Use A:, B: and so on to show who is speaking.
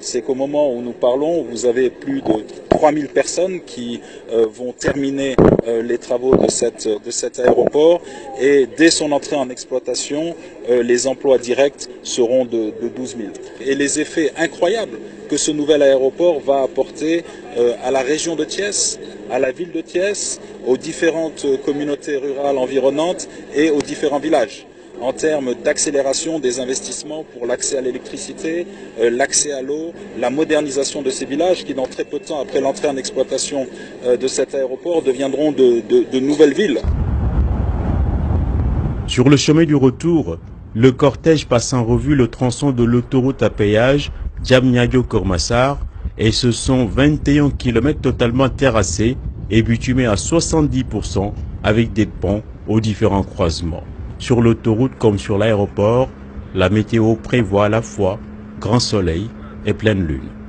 A: C'est qu'au moment où nous parlons, vous avez plus de 3000 personnes qui euh, vont terminer euh, les travaux de cet aéroport et dès son entrée en exploitation, euh, les emplois directs seront de, de 12 000. Et les effets incroyables que ce nouvel aéroport va apporter à la région de Thiès, à la ville de Thiès, aux différentes communautés rurales environnantes et aux différents villages en termes d'accélération des investissements pour l'accès à l'électricité, euh, l'accès à l'eau, la modernisation de ces villages qui, dans très peu de temps après l'entrée en exploitation euh, de cet aéroport, deviendront de, nouvelles villes.
B: Sur le chemin du retour, le cortège passe en revue le tronçon de l'autoroute à péage Djamnyadjo-Kormassar et ce sont 21 km totalement terrassés et bitumés à 70% avec des ponts aux différents croisements. Sur l'autoroute comme sur l'aéroport, la météo prévoit à la fois grand soleil et pleine lune.